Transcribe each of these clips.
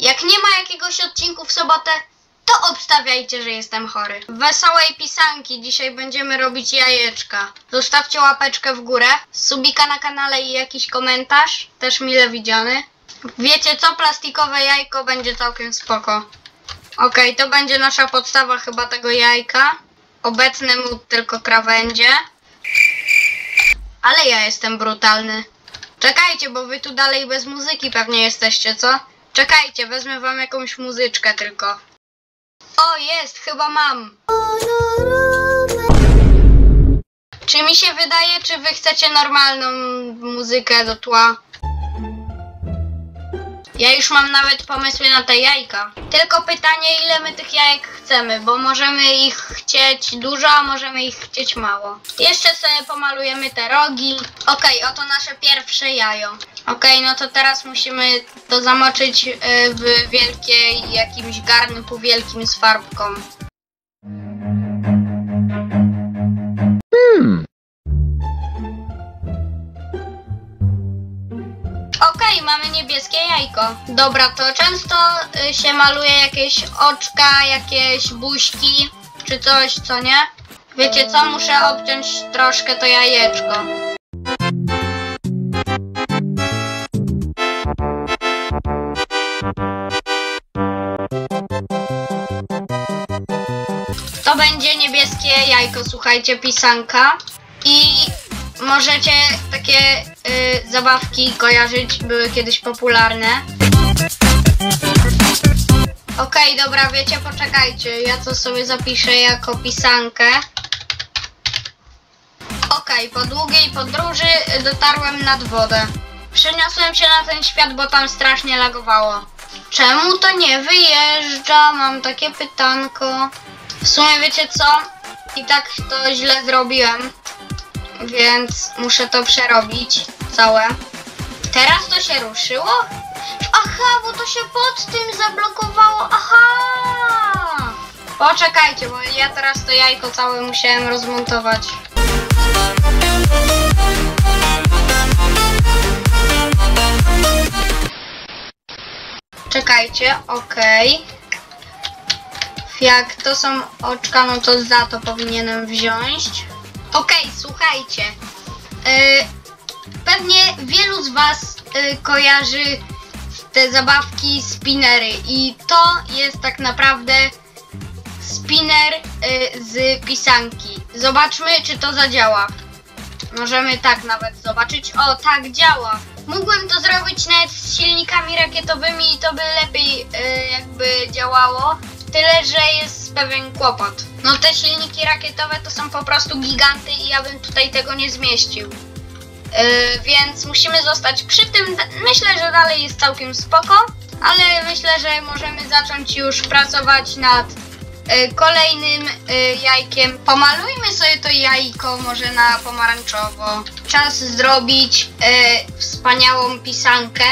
Jak nie ma jakiegoś odcinku w sobotę, to obstawiajcie, że jestem chory. Wesołej pisanki, dzisiaj będziemy robić jajeczka. Zostawcie łapeczkę w górę, subika na kanale i jakiś komentarz, też mile widziany. Wiecie co, plastikowe jajko będzie całkiem spoko. Okej, to będzie nasza podstawa chyba tego jajka. Obecny mu tylko krawędzie. Ale ja jestem brutalny. Czekajcie, bo wy tu dalej bez muzyki pewnie jesteście, co? Czekajcie, wezmę wam jakąś muzyczkę tylko. O, jest, chyba mam. Czy mi się wydaje, czy wy chcecie normalną muzykę do tła? Ja już mam nawet pomysły na te jajka. Tylko pytanie, ile my tych jajek chcemy, bo możemy ich chcieć dużo, a możemy ich chcieć mało. Jeszcze sobie pomalujemy te rogi. Okej, oto nasze pierwsze jajo. Okej, no to teraz musimy to zamoczyć y, w wielkiej jakimś garnku wielkim z farbką. Okej, mamy niebieskie jajko. Dobra, to często y, się maluje jakieś oczka, jakieś buźki, czy coś, co nie? Wiecie co, muszę obciąć troszkę to jajeczko. To będzie niebieskie jajko, słuchajcie, pisanka. I możecie takie y, zabawki kojarzyć, były kiedyś popularne. Okej, dobra, wiecie, poczekajcie, ja to sobie zapiszę jako pisankę. Okej, po długiej podróży dotarłem nad wodę. Przeniosłem się na ten świat, bo tam strasznie lagowało. Czemu to nie wyjeżdża? Mam takie pytanko. W sumie wiecie co? I tak to źle zrobiłem. Więc muszę to przerobić całe. Teraz to się ruszyło? Aha, bo to się pod tym zablokowało. Aha! Poczekajcie, bo ja teraz to jajko całe musiałem rozmontować. Czekajcie, okej. Jak to są oczka, no to za to powinienem wziąć. Okej, słuchajcie. Y, pewnie wielu z Was y, kojarzy te zabawki spinnery i to jest tak naprawdę spinner y, z pisanki. Zobaczmy, czy to zadziała. Możemy tak nawet zobaczyć. O, tak działa. Mógłbym to zrobić nawet z silnikami rakietowymi i to by lepiej y, jakby działało. Tyle, że jest pewien kłopot. No te silniki rakietowe to są po prostu giganty i ja bym tutaj tego nie zmieścił. Yy, więc musimy zostać przy tym. Myślę, że dalej jest całkiem spoko, ale myślę, że możemy zacząć już pracować nad yy, kolejnym yy, jajkiem. Pomalujmy sobie to jajko może na pomarańczowo. Czas zrobić wspaniałą pisankę.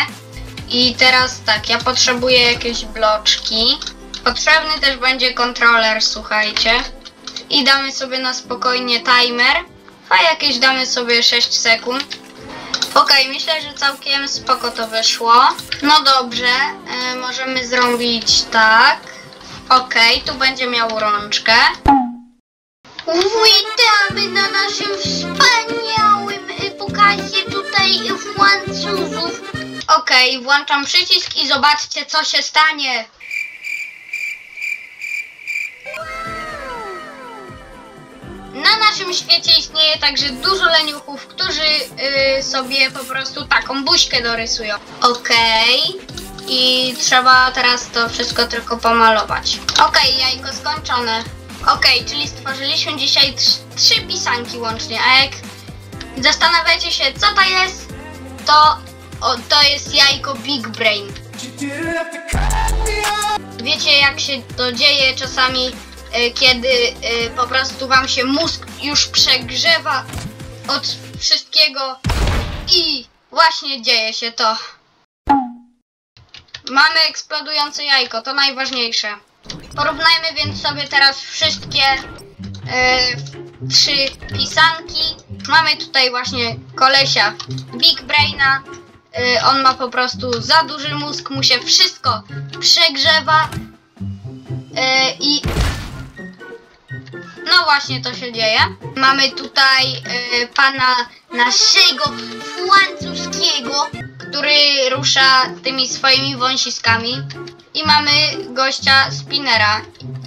I teraz tak, ja potrzebuję jakieś bloczki. Potrzebny też będzie kontroler, słuchajcie. I damy sobie na spokojnie timer. A jakieś damy sobie 6 sekund. Okej, myślę, że całkiem spoko to wyszło. No dobrze, y, możemy zrobić tak. Okej, tu będzie miał rączkę. Witamy na naszym wspaniałym pokazie tutaj Francuzów. Okej, włączam przycisk i zobaczcie co się stanie. Na naszym świecie istnieje także dużo leniuchów, którzy y, sobie po prostu taką buźkę dorysują. Okej. I trzeba teraz to wszystko tylko pomalować. Okej, jajko skończone. Okej, czyli stworzyliśmy dzisiaj trz- trzy pisanki łącznie, a jak zastanawiacie się co to jest, to o, to jest jajko Big Brain. Wiecie jak się to dzieje czasami, kiedy y, po prostu wam się mózg już przegrzewa od wszystkiego i właśnie dzieje się to. Mamy eksplodujące jajko, to najważniejsze. Porównajmy więc sobie teraz wszystkie y, trzy pisanki. Mamy tutaj właśnie kolesia Big Braina, y, on ma po prostu za duży mózg, mu się wszystko przegrzewa y, i no właśnie to się dzieje. Mamy tutaj y, pana naszego francuskiego, który rusza tymi swoimi wąsiskami. I mamy gościa Spinera.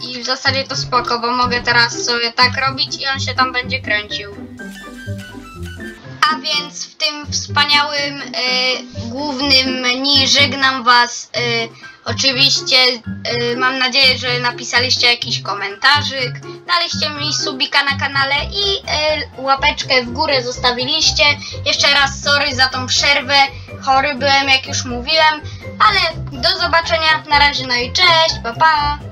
I w zasadzie to spoko, bo mogę teraz sobie tak robić i on się tam będzie kręcił. Więc w tym wspaniałym e, głównym menu żegnam Was. E, oczywiście e, mam nadzieję, że napisaliście jakiś komentarzyk, daliście mi subika na kanale i łapeczkę w górę zostawiliście. Jeszcze raz sorry za tą przerwę. Chory byłem, jak już mówiłem, ale do zobaczenia. Na razie, no i cześć, pa pa!